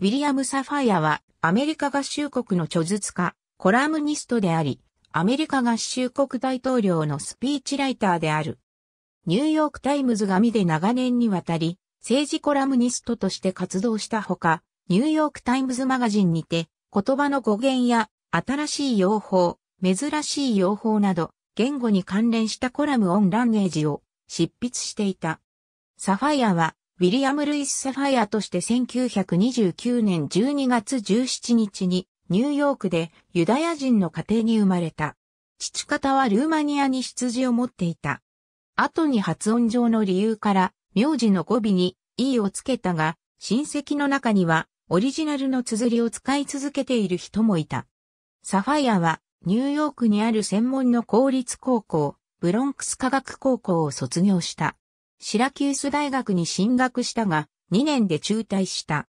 ウィリアム・サファイアはアメリカ合衆国の著述家、コラムニストであり、アメリカ合衆国大統領のスピーチライターである。ニューヨークタイムズ紙で長年にわたり、政治コラムニストとして活動したほか、ニューヨークタイムズマガジンにて、言葉の語源や新しい用法、珍しい用法など、言語に関連したコラム On Language を執筆していた。サファイアは、ウィリアム・ルイス・サファイアとして1929年12月17日にニューヨークでユダヤ人の家庭に生まれた。父方はルーマニアに出自を持っていた。後に発音上の理由から名字の語尾に E をつけたが、親戚の中にはオリジナルの綴りを使い続けている人もいた。サファイアはニューヨークにある専門の公立高校、ブロンクス科学高校を卒業した。シラキュース大学に進学したが、2年で中退した。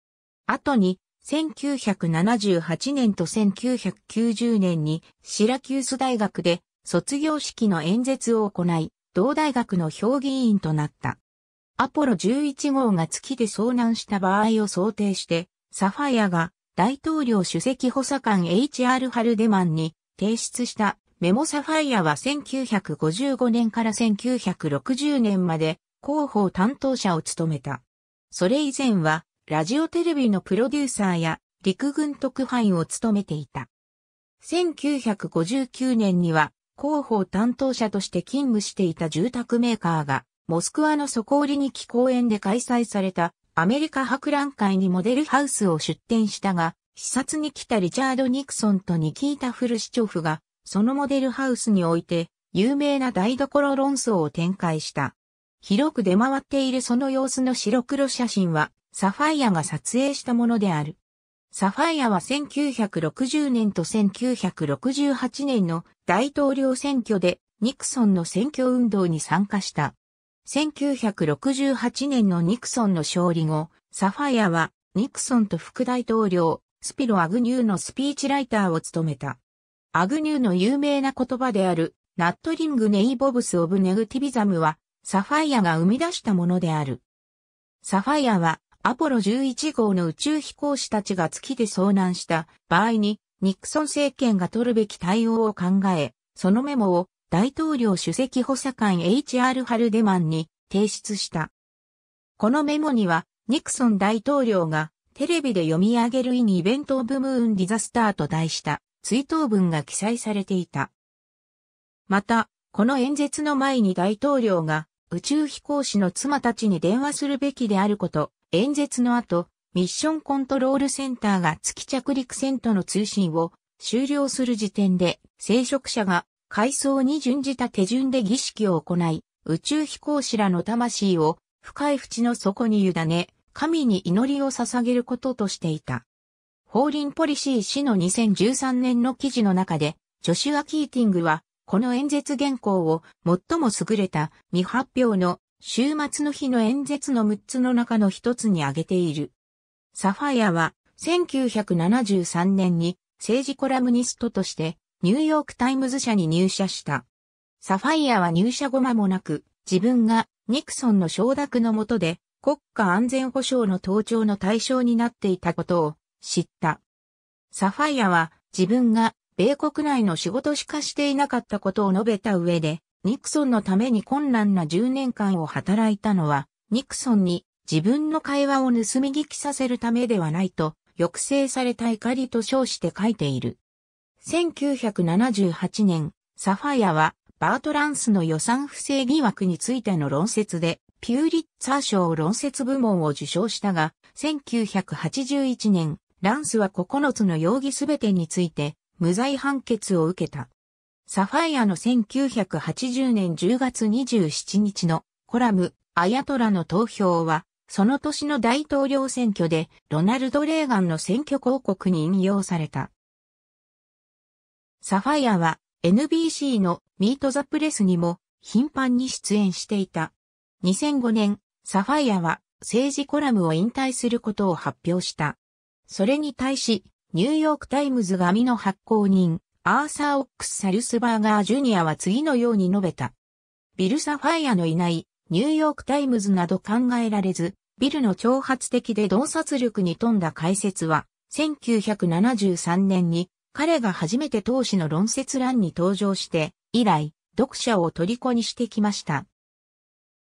後に、1978年と1990年にシラキュース大学で卒業式の演説を行い、同大学の評議員となった。アポロ11号が月で遭難した場合を想定して、サファイアが大統領主席補佐官 H.R. ハルデマンに提出したメモサファイアは1955年から1960年まで広報担当者を務めた。それ以前は、ラジオテレビのプロデューサーや陸軍特派員を務めていた。1959年には、広報担当者として勤務していた住宅メーカーが、モスクワのソコーリニキ公園で開催されたアメリカ博覧会にモデルハウスを出展したが、視察に来たリチャード・ニクソンとニキータ・フルシチョフが、そのモデルハウスにおいて、有名な台所論争を展開した。広く出回っているその様子の白黒写真は、サファイアが撮影したものである。サファイアは1960年と1968年の大統領選挙でニクソンの選挙運動に参加した。1968年のニクソンの勝利後、サファイアはニクソンと副大統領スピロ・アグニューのスピーチライターを務めた。アグニューの有名な言葉であるナットリング・ネイボブス・オブ・ネグティビザムはサファイアが生み出したものである。サファイアはアポロ11号の宇宙飛行士たちが月で遭難した場合にニクソン政権が取るべき対応を考え、そのメモを大統領主席補佐官 H.R. ハルデマンに提出した。このメモにはニクソン大統領がテレビで読み上げる意にイベントオブムーンディザスターと題した追悼文が記載されていた。また、この演説の前に大統領が宇宙飛行士の妻たちに電話するべきであること、演説の後、ミッションコントロールセンターが月着陸船との通信を終了する時点で、聖職者が階層に準じた手順で儀式を行い、宇宙飛行士らの魂を深い淵の底に委ね、神に祈りを捧げることとしていた。法輪ポリシー氏の2013年の記事の中で、ジョシュア・キーティングはこの演説原稿を最も優れた未発表の終末の日の演説の6つの中の一つに挙げている。サファイアは1973年に政治コラムニストとしてニューヨークタイムズ社に入社した。サファイアは入社後間もなく自分がニクソンの承諾のもとで国家安全保障の盗聴の対象になっていたことを知った。サファイアは自分が米国内の仕事しかしていなかったことを述べた上で、ニクソンのために困難な10年間を働いたのは、ニクソンに自分の会話を盗み聞きさせるためではないと、抑制された怒りと称して書いている。1978年、サファイアはバートランスの予算不正疑惑についての論説で、ピューリッツァー賞論説部門を受賞したが、1981年、ランスは9つの容疑すべてについて、無罪判決を受けた。サファイアの1980年10月27日のコラム、アヤトラの投票は、その年の大統領選挙でロナルド・レーガンの選挙広告に引用された。サファイアは NBC のミート・ザ・プレスにも頻繁に出演していた。2005年、サファイアは政治コラムを引退することを発表した。それに対し、ニューヨークタイムズ紙の発行人、アーサー・オックス・サルスバーガー・ジュニアは次のように述べた。ビル・サファイアのいないニューヨークタイムズなど考えられず、ビルの挑発的で洞察力に富んだ解説は、1973年に彼が初めて当時の論説欄に登場して、以来、読者を虜にしてきました。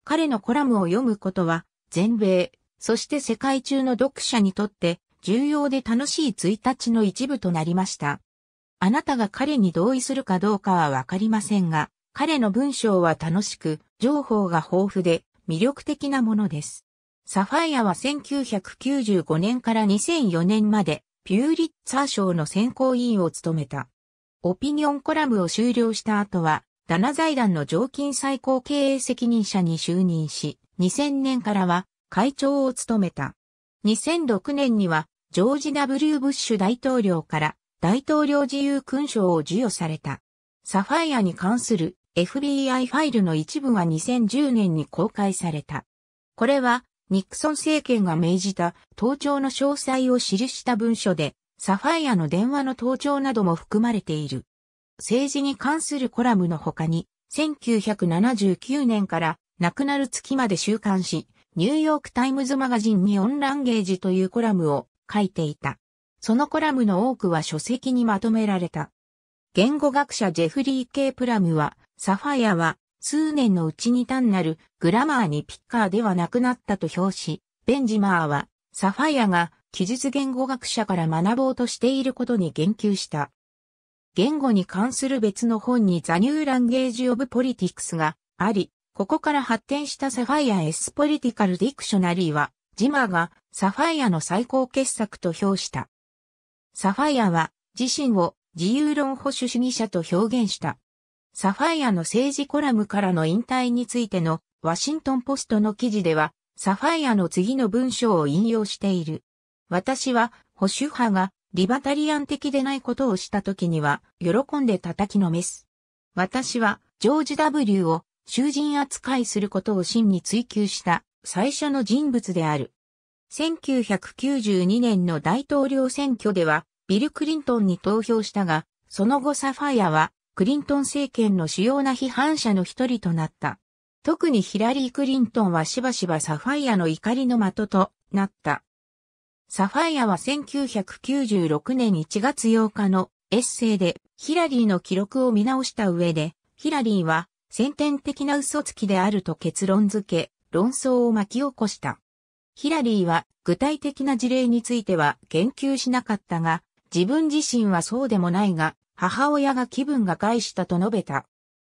彼のコラムを読むことは、全米、そして世界中の読者にとって重要で楽しい1日の一部となりました。あなたが彼に同意するかどうかはわかりませんが、彼の文章は楽しく、情報が豊富で魅力的なものです。サファイアは1995年から2004年までピューリッツァー賞の選考委員を務めた。オピニオンコラムを終了した後は、ダナ財団の常勤最高経営責任者に就任し、2000年からは会長を務めた。2006年には、ジョージ・ W・ ブッシュ大統領から大統領自由勲章を授与された。サファイアに関する FBI ファイルの一部が2010年に公開された。これは、ニクソン政権が命じた盗聴の詳細を記した文書で、サファイアの電話の盗聴なども含まれている。政治に関するコラムの他に、1979年から亡くなる月まで週刊誌、ニューヨークタイムズマガジンに On Language というコラムを書いていた。そのコラムの多くは書籍にまとめられた。言語学者ジェフリー・ K・プラムは、サファイアは数年のうちに単なる grammar nitpicker ではなくなったと評し、ベン・ジマーはサファイアが記述言語学者から学ぼうとしていることに言及した。言語に関する別の本に The New Language of Politics があり、ここから発展した Safire's Political Dictionary は、ジマーがサファイアの最高傑作と評した。サファイアは自身を自由論保守主義者と表現した。サファイアの政治コラムからの引退についてのワシントンポストの記事では、サファイアの次の文章を引用している。私は保守派がリバタリアン的でないことをした時には喜んで叩きのめす。私はジョージ W を囚人扱いすることを真に追求した最初の人物である。1992年の大統領選挙では、ビル・クリントンに投票したが、その後サファイアは、クリントン政権の主要な批判者の一人となった。特にヒラリー・クリントンはしばしばサファイアの怒りの的となった。サファイアは1996年1月8日のエッセイでヒラリーの記録を見直した上で、ヒラリーは先天的な嘘つきであると結論付け、論争を巻き起こした。ヒラリーは具体的な事例については言及しなかったが、自分自身はそうでもないが、母親が気分が害したと述べた。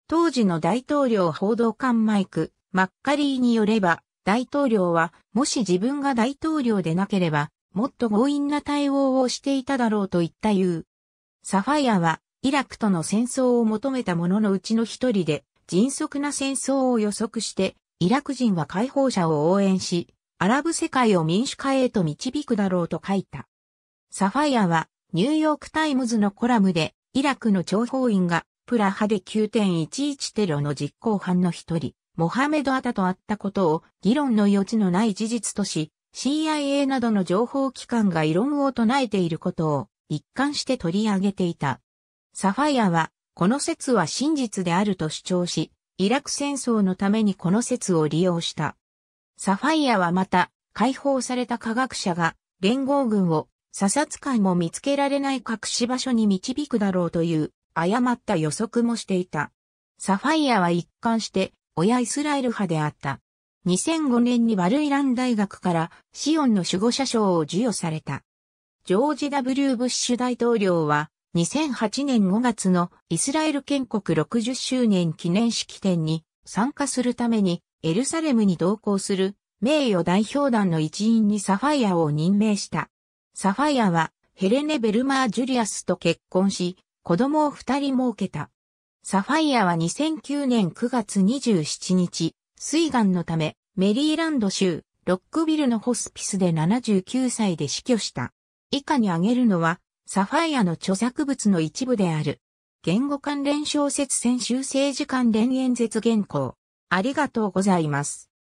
当時の大統領報道官マイク、マッカリーによれば、大統領は、もし自分が大統領でなければ、もっと強引な対応をしていただろうと言った言う。サファイアは、イラクとの戦争を求めた者のうちの一人で、迅速な戦争を予測して、イラク人は解放者を応援し、アラブ世界を民主化へと導くだろうと書いた。サファイアはニューヨークタイムズのコラムでイラクの諜報員がプラハで9.11テロの実行犯の一人、モハメド・アタと会ったことを議論の余地のない事実とし、CIA などの情報機関が異論を唱えていることを一貫して取り上げていた。サファイアはこの説は真実であると主張し、イラク戦争のためにこの説を利用した。サファイアはまた、解放された科学者が連合軍を査察官も見つけられない隠し場所に導くだろうという誤った予測もしていた。サファイアは一貫して親イスラエル派であった。2005年にバルイラン大学からシオンの守護者賞を授与された。ジョージ・ W・ ブッシュ大統領は2008年5月のイスラエル建国60周年記念式典に参加するためにエルサレムに同行する名誉代表団の一員にサファイアを任命した。サファイアはヘレネ・ベルマー・ジュリアスと結婚し、子供を二人設けた。サファイアは2009年9月27日、水癌のためメリーランド州ロックビルのホスピスで79歳で死去した。以下に挙げるのはサファイアの著作物の一部である。言語関連小説先週政治関連演説原稿。ありがとうございます。